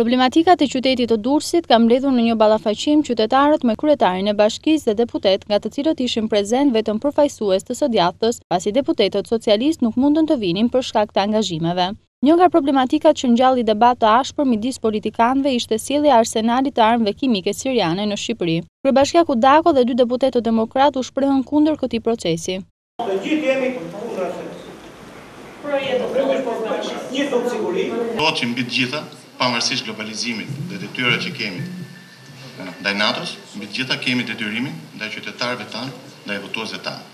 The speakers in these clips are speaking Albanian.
Problematikat e qytetit të Durrësit kanë mbledhur në një ballafaqim qytetarët me kryetarin e bashkisë dhe deputetë nga të cilët ishin prezent vetëm përfaqësues të së djathtës, pasi deputetët socialistë nuk mundën të vinin për shkak të angazhimeve. Një nga problematikat që ngjalli debat të ashpër midis politikanëve ishte sjellja e arsenalit të armëve kimike siriane në Shqipëri. Kryebashkiaku Dako dhe dy deputetët demokratë u shprehën kundër këtij procesi. Të gjithë jemi kundra, se pro jetë të fortë të paqes. Një dukë siguri. Do që mbi të gjitha, pavarësisht globalizimit dhe detyrave që kemi ndaj NATO-s, mbi të gjitha kemi detyrimin ndaj qytetarëve tanë, ndaj votuesve tanë.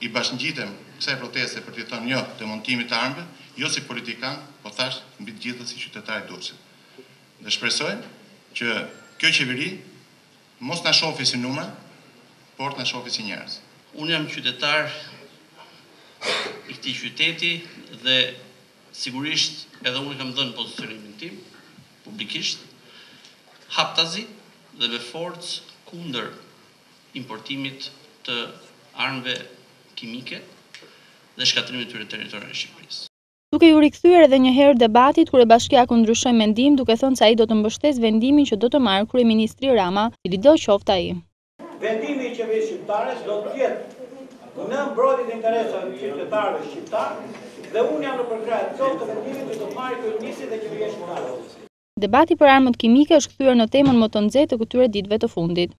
I bashkngjitem kësaj proteste për t'i thënë jo demontimit të armëve, jo si politikan, po thashë mbi të gjitha si qytetar i Durrësit. Dhe shpresojmë që kjo qeveri Mos na shofi si numra, por të na shofi si njerëz. Unë jam qytetar i këtij qyteti dhe sigurisht edhe unë kam dhënë pozicionimin tim publikisht, haptazi dhe me forcë kundër importimit të armëve kimike dhe shkatërrimit të tyre në territorin e Shqipërisë. Duke iu rikthyer edhe një herë debatit, kryebashkiaku ndryshoi mendim duke thënë se ai do të mbështesë vendimin që do të marrë kryeministri Rama, cilido qoftë ai. Vendimi i qeverisë shqiptare do të jetë në mbrojtje të interesave të qytetarëve shqiptarë dhe unë jam në përkrahje të plotë të vendimit që do të marrë kryeministri dhe qeveria shqiptare. Debati për armët kimike është kthyer në temën më të nxehtë të këtyre ditëve të fundit.